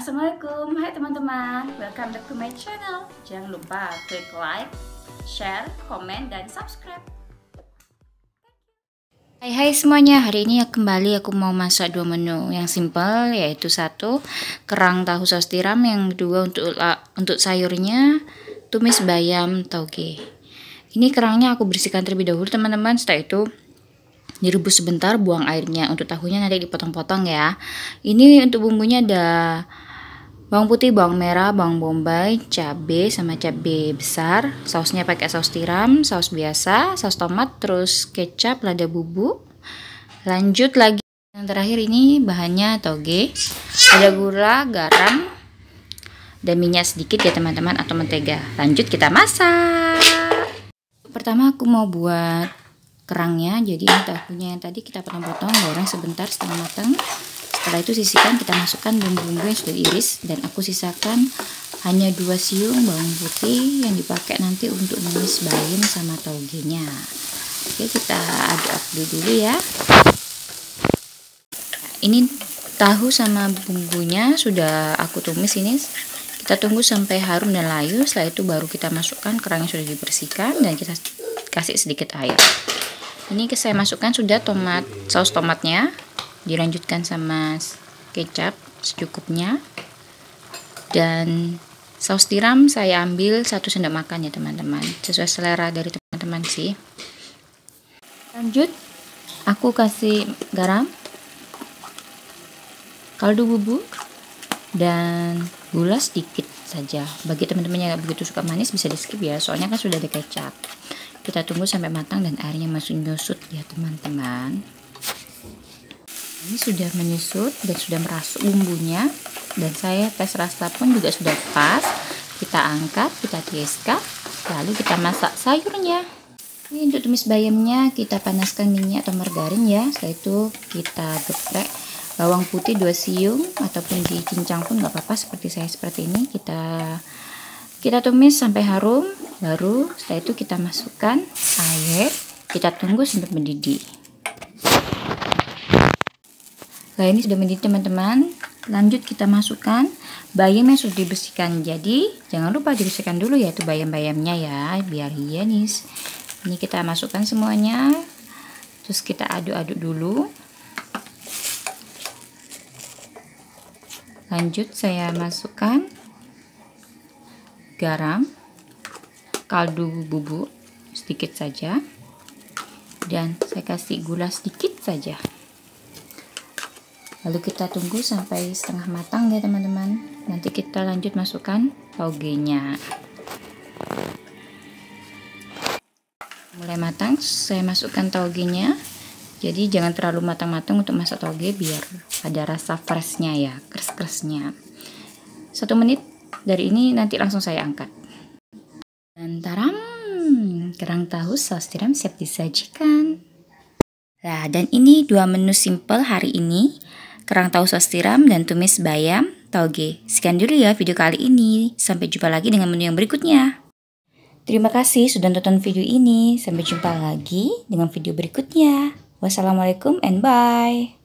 Assalamualaikum, hai teman-teman. Welcome back to my channel. Jangan lupa klik like, share, komen, dan subscribe. Hai hai semuanya, hari ini kembali aku mau masak dua menu. Yang simple yaitu satu kerang tahu saus tiram, yang kedua untuk untuk sayurnya tumis bayam tauge. Ini kerangnya aku bersihkan terlebih dahulu teman-teman, setelah itu direbus sebentar, buang airnya. Untuk tahunya nanti dipotong-potong ya. Ini untuk bumbunya ada bawang putih, bawang merah, bawang bombay, cabe sama cabe besar. Sausnya pakai saus tiram, saus biasa, saus tomat, terus kecap, lada bubuk. Lanjut lagi yang terakhir ini bahannya toge. Ada gula, garam, dan minyak sedikit ya teman-teman atau mentega. Lanjut kita masak. Pertama aku mau buat kerangnya. Jadi ini tahunya yang tadi kita potong-potong, goreng sebentar setengah matang. Setelah itu sisihkan kita masukkan bumbu-bumbu yang sudah iris dan aku sisakan hanya dua siung bawang putih yang dipakai nanti untuk numis bayam sama togenya. Oke kita aduk-aduk dulu ya. Ini tahu sama bumbunya sudah aku tumis ini. Kita tunggu sampai harum dan layu. Setelah itu baru kita masukkan kerang yang sudah dibersihkan dan kita kasih sedikit air. Ini saya masukkan sudah tomat saus tomatnya dilanjutkan sama kecap secukupnya. Dan saus tiram saya ambil satu sendok makan ya teman-teman. Sesuai selera dari teman-teman sih. Lanjut aku kasih garam kaldu bubuk dan gula sedikit saja. Bagi teman-teman yang begitu suka manis bisa di skip ya soalnya kan sudah ada kecap. Kita tunggu sampai matang dan airnya masuk nyusut ya teman-teman ini sudah menyusut dan sudah merasuk bumbunya. Dan saya tes rasa pun juga sudah pas. Kita angkat kita tieskan lalu kita masak sayurnya. Ini untuk tumis bayamnya kita panaskan minyak atau margarin ya. Setelah itu kita geprek bawang putih 2 siung ataupun dicincang pun nggak apa-apa seperti saya seperti ini. Kita kita tumis sampai harum baru setelah itu kita masukkan air. Kita tunggu sampai mendidih nah ini sudah mendidih teman-teman. Lanjut kita masukkan bayam yang sudah dibersihkan. Jadi jangan lupa dibersihkan dulu ya itu bayam-bayamnya ya biar higienis. Ini kita masukkan semuanya. Terus kita aduk-aduk dulu. Lanjut saya masukkan garam kaldu bubuk sedikit saja. Dan saya kasih gula sedikit saja lalu kita tunggu sampai setengah matang ya teman-teman. Nanti kita lanjut masukkan togenya mulai matang saya masukkan togenya jadi jangan terlalu matang-matang untuk masak toge biar ada rasa freshnya ya kres-kresnya. Satu menit dari ini nanti langsung saya angkat. Dan taram! Kerang tahu saus tiram siap disajikan. Nah dan ini dua menu simple hari ini kerang tahu saus tiram dan tumis bayam toge sekian dulu ya video kali ini sampai jumpa lagi dengan menu yang berikutnya Terima kasih sudah nonton video ini. Sampai jumpa lagi dengan video berikutnya. Wassalamualaikum and bye.